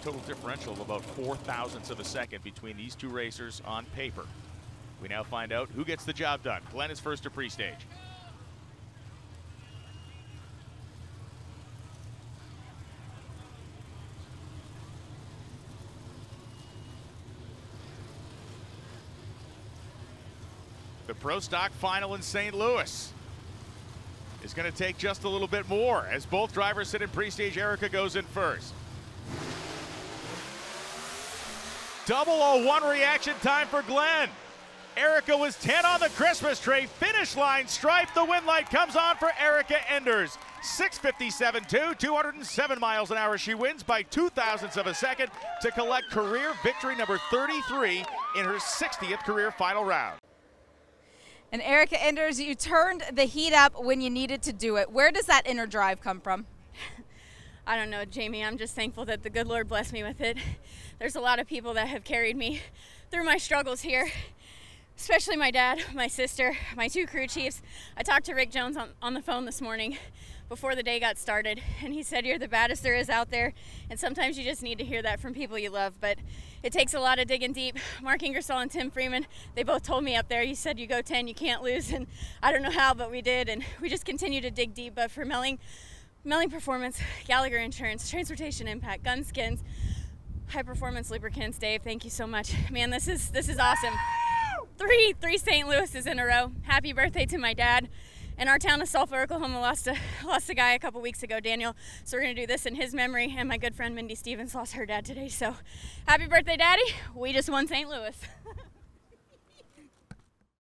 total differential of about four thousandths of a second between these two racers on paper. We now find out who gets the job done. Glenn is first to pre-stage. The Pro Stock final in St. Louis is going to take just a little bit more as both drivers sit in pre-stage. Erica goes in first. Double 01 reaction time for Glenn. Erica was 10 on the Christmas tree. Finish line stripe. The win light comes on for Erica Enders. 657.2, 207 miles an hour. She wins by two thousandths of a second to collect career victory number 33 in her 60th career final round. And Erica Enders, you turned the heat up when you needed to do it. Where does that inner drive come from? I don't know, Jamie. I'm just thankful that the good Lord blessed me with it. There's a lot of people that have carried me through my struggles here, especially my dad, my sister, my two crew chiefs. I talked to Rick Jones on, on the phone this morning before the day got started, and he said, You're the baddest there is out there. And sometimes you just need to hear that from people you love. But it takes a lot of digging deep. Mark Ingersoll and Tim Freeman, they both told me up there, you said you go 10, you can't lose. And I don't know how, but we did. And we just continue to dig deep. But for Melling, Melling Performance, Gallagher Insurance, Transportation Impact, Gunskins, High Performance Lubricants, Dave, thank you so much. Man, this is this is awesome. Three three St. Louis's in a row. Happy birthday to my dad. And our town of Sulphur, Oklahoma lost a lost a guy a couple weeks ago, Daniel. So we're gonna do this in his memory. And my good friend Mindy Stevens lost her dad today. So happy birthday, Daddy. We just won St. Louis.